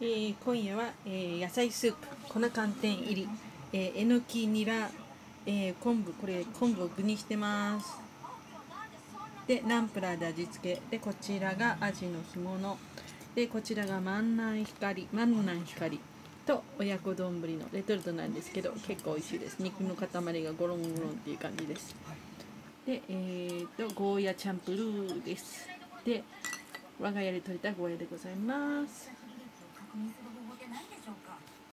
えー今夜は、えー野菜スープ粉寒天入り、えーえのきにら、えー昆布これ昆布を具にしてます。でナンプラーで味付け。でこちらがアジの干物。でこちらが万南光万南光と親子丼のレトルトなんですけど結構美味しいです。肉の塊がゴロンゴロンっていう感じです。でえー、とゴーヤチャンプルーです。で我が家で採れたゴーヤでございます。